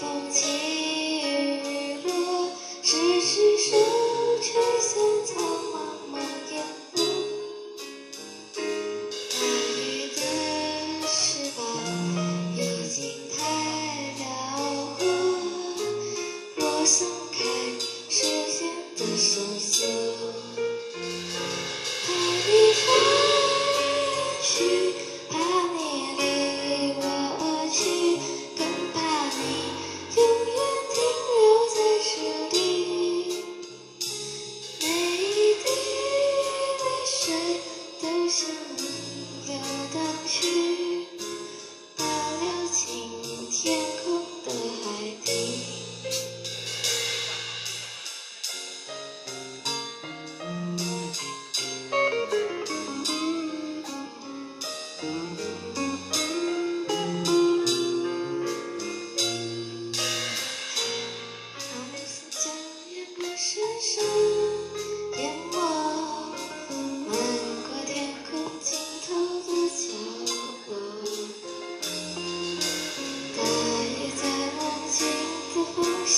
风起雨落执子手吹散苍都向你流荡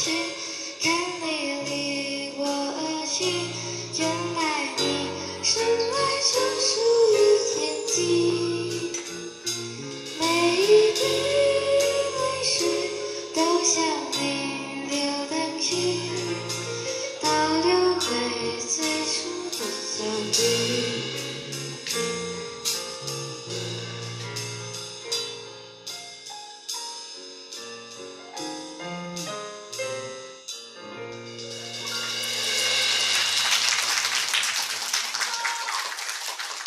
时看你离我而去原来你生来就属于天际。